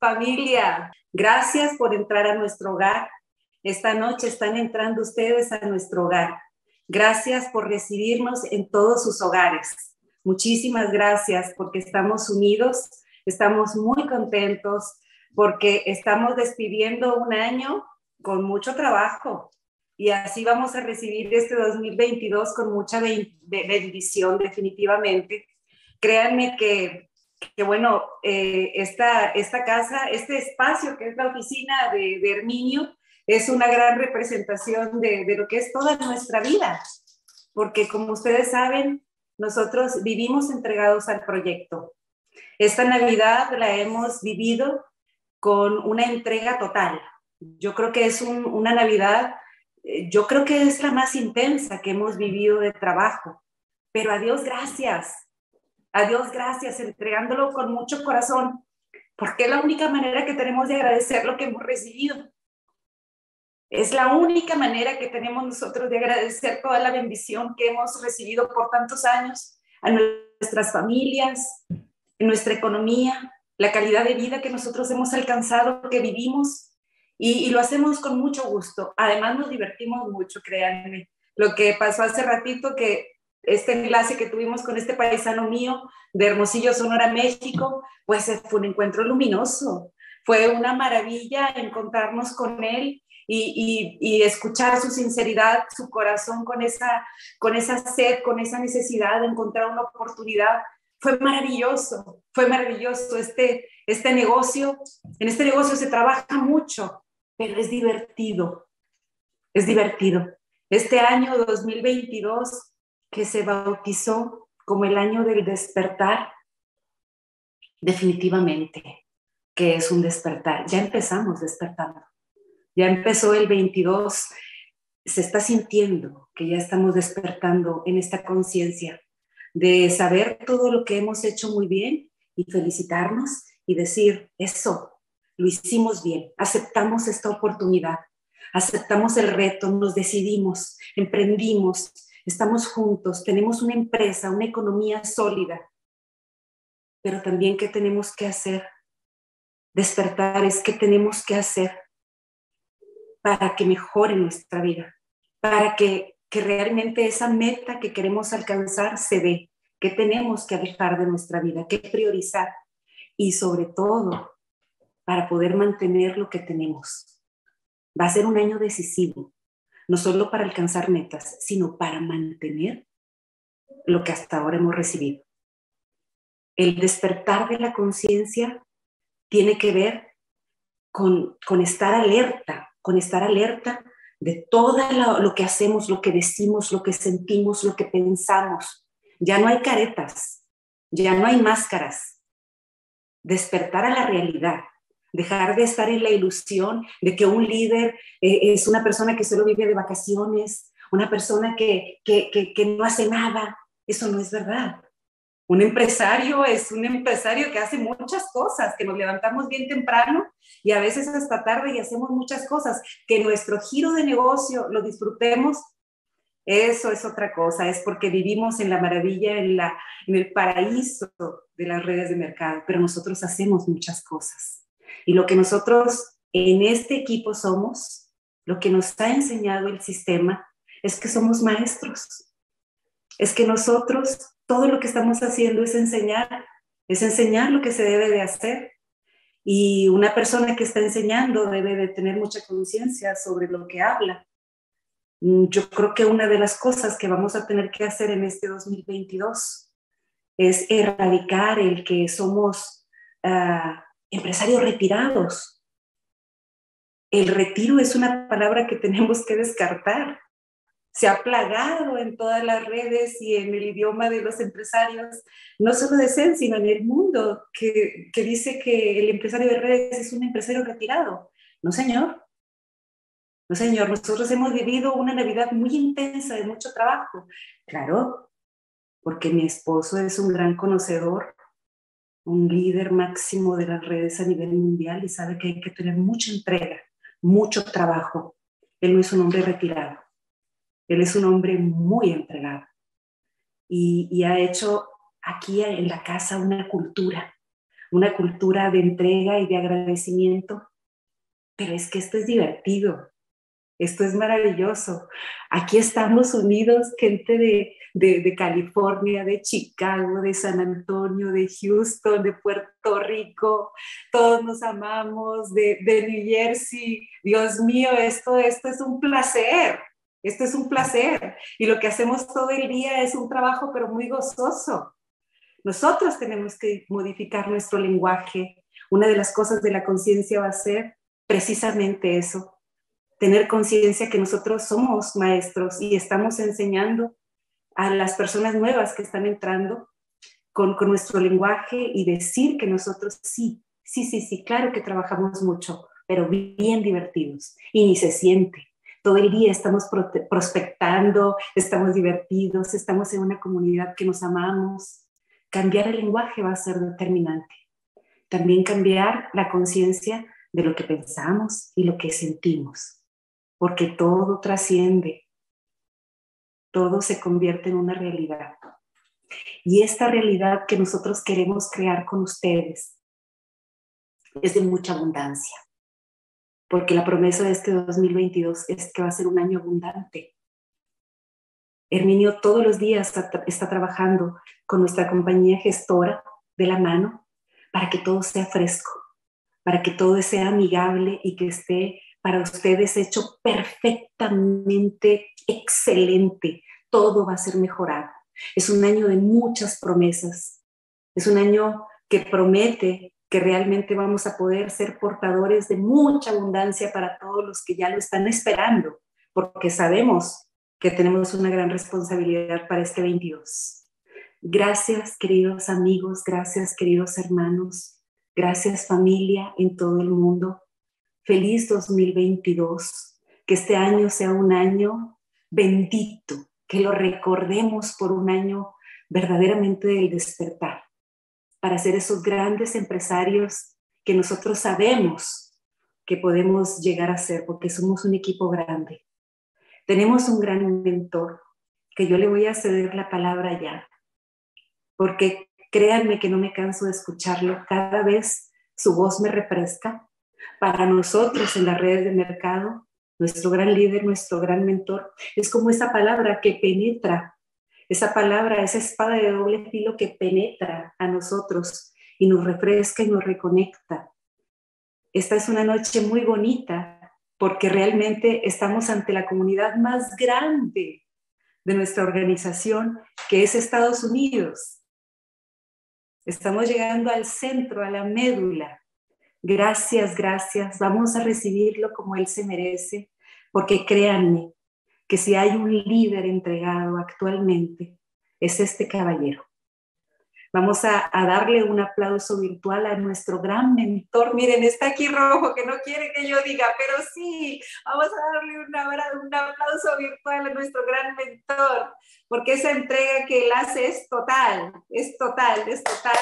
Familia, gracias por entrar a nuestro hogar. Esta noche están entrando ustedes a nuestro hogar. Gracias por recibirnos en todos sus hogares. Muchísimas gracias porque estamos unidos, estamos muy contentos porque estamos despidiendo un año con mucho trabajo y así vamos a recibir este 2022 con mucha bendición definitivamente. Créanme que, que bueno, eh, esta, esta casa, este espacio que es la oficina de, de Herminio, es una gran representación de, lo que es toda nuestra vida, porque como ustedes saben, nosotros vivimos entregados al proyecto. Esta Navidad la hemos vivido con una entrega total. Yo creo que es una Navidad, eh, yo creo que es la más intensa que hemos vivido de trabajo, pero a Dios gracias, a Dios gracias, entregándolo con mucho corazón, porque es la única manera que tenemos de agradecer lo que hemos recibido. Es la única manera que tenemos nosotros de agradecer toda la bendición que hemos recibido por tantos años a nuestras familias, en nuestra economía, la calidad de vida que nosotros hemos alcanzado, que vivimos, y, lo hacemos con mucho gusto. Además nos divertimos mucho, créanme. Lo que pasó hace ratito, que este enlace que tuvimos con este paisano mío de Hermosillo, Sonora, México, pues fue un encuentro luminoso. Fue una maravilla encontrarnos con él y, y, escuchar su sinceridad, su corazón con esa, con esa sed, con esa necesidad de encontrar una oportunidad fue maravilloso, fue maravilloso este, este negocio. En este negocio se trabaja mucho, pero es divertido, es divertido. Este año 2022 que se bautizó como el año del despertar, definitivamente que es un despertar. Ya empezamos despertando. Ya empezó el 22, se está sintiendo que ya estamos despertando en esta conciencia de saber todo lo que hemos hecho muy bien y felicitarnos y decir, eso, lo hicimos bien, aceptamos esta oportunidad, aceptamos el reto, nos decidimos, emprendimos, estamos juntos, tenemos una empresa, una economía sólida. Pero también, ¿qué tenemos que hacer? Despertar es qué tenemos que hacer para que mejore nuestra vida, para que que realmente esa meta que queremos alcanzar se ve, que tenemos que dejar de nuestra vida, que priorizar y sobre todo para poder mantener lo que tenemos. Va a ser un año decisivo, no solo para alcanzar metas, sino para mantener lo que hasta ahora hemos recibido. El despertar de la conciencia tiene que ver con, con estar alerta, con estar alerta de todo lo, que hacemos, lo que decimos, lo que sentimos, lo que pensamos. Ya no hay caretas, ya no hay máscaras. Despertar a la realidad, dejar de estar en la ilusión de que un líder eh, es una persona que solo vive de vacaciones, una persona que, que no hace nada. Eso no es verdad. Un empresario es un empresario que hace muchas cosas, que nos levantamos bien temprano y a veces hasta tarde y hacemos muchas cosas. Que nuestro giro de negocio lo disfrutemos, eso es otra cosa, es porque vivimos en la maravilla, en, la, en el paraíso de las redes de mercado, pero nosotros hacemos muchas cosas. Y lo que nosotros en este equipo somos, lo que nos ha enseñado el sistema, es que somos maestros. Es que nosotros todo lo que estamos haciendo es enseñar, es enseñar lo que se debe de hacer. Y una persona que está enseñando debe de tener mucha conciencia sobre lo que habla. Mm, yo creo que una de las cosas que vamos a tener que hacer en este 2022 es erradicar el que somos uh, empresarios retirados. El retiro es una palabra que tenemos que descartar se ha plagado en todas las redes y en el idioma de los empresarios, no solo de CEN, sino en el mundo, que, que dice que el empresario de redes es un empresario retirado. No, señor. No, señor, nosotros hemos vivido una Navidad muy intensa de mucho trabajo. Claro, porque mi esposo es un gran conocedor, un líder máximo de las redes a nivel mundial y sabe que hay que tener mucha entrega, mucho trabajo. Él no es un hombre retirado. Él es un hombre muy entregado y, ha hecho aquí en la casa una cultura, una cultura de entrega y de agradecimiento. Pero es que esto es divertido, esto es maravilloso. Aquí estamos unidos, gente de, de, California, de Chicago, de San Antonio, de Houston, de Puerto Rico. Todos nos amamos, de, de New Jersey. Dios mío, esto, esto es un placer. Esto es un placer. Y lo que hacemos todo el día es un trabajo, pero muy gozoso. Nosotros tenemos que modificar nuestro lenguaje. Una de las cosas de la conciencia va a ser precisamente eso, tener conciencia que nosotros somos maestros y estamos enseñando a las personas nuevas que están entrando con, con, nuestro lenguaje y decir que nosotros sí, sí, sí, sí, claro que trabajamos mucho, pero bien divertidos y ni se siente. Todo el día estamos prospectando, estamos divertidos, estamos en una comunidad que nos amamos. Cambiar el lenguaje va a ser determinante. También cambiar la conciencia de lo que pensamos y lo que sentimos porque todo trasciende, todo se convierte en una realidad. Y esta realidad que nosotros queremos crear con ustedes es de mucha abundancia, porque la promesa de este 2022 es que va a ser un año abundante. Herminio todos los días está, trabajando con nuestra compañía gestora de la mano para que todo sea fresco, para que todo sea amigable y que esté para ustedes hecho perfectamente excelente. Todo va a ser mejorado. Es un año de muchas promesas. Es un año que promete que realmente vamos a poder ser portadores de mucha abundancia para todos los que ya lo están esperando, porque sabemos que tenemos una gran responsabilidad para este 22. Gracias, queridos amigos, gracias, queridos hermanos, gracias familia en todo el mundo. Feliz 2022, que este año sea un año bendito, que lo recordemos por un año verdaderamente del despertar, para ser esos grandes empresarios que nosotros sabemos que podemos llegar a ser, porque somos un equipo grande. Tenemos un gran mentor, que yo le voy a ceder la palabra ya, porque créanme que no me canso de escucharlo, cada vez su voz me refresca, para nosotros en las redes de mercado, nuestro gran líder, nuestro gran mentor, es como esa palabra que penetra, esa palabra, esa espada de doble filo que penetra a nosotros y nos refresca y nos reconecta. Esta es una noche muy bonita porque realmente estamos ante la comunidad más grande de nuestra organización, que es Estados Unidos. Estamos llegando al centro, a la médula Gracias, gracias. Vamos a recibirlo como Él se merece, porque créanme que si hay un líder entregado actualmente, es este caballero. Vamos a, darle un aplauso virtual a nuestro gran mentor. Miren, está aquí rojo, que no quiere que yo diga, pero sí, vamos a darle un, un aplauso virtual a nuestro gran mentor, porque esa entrega que él hace es total, es total, es total.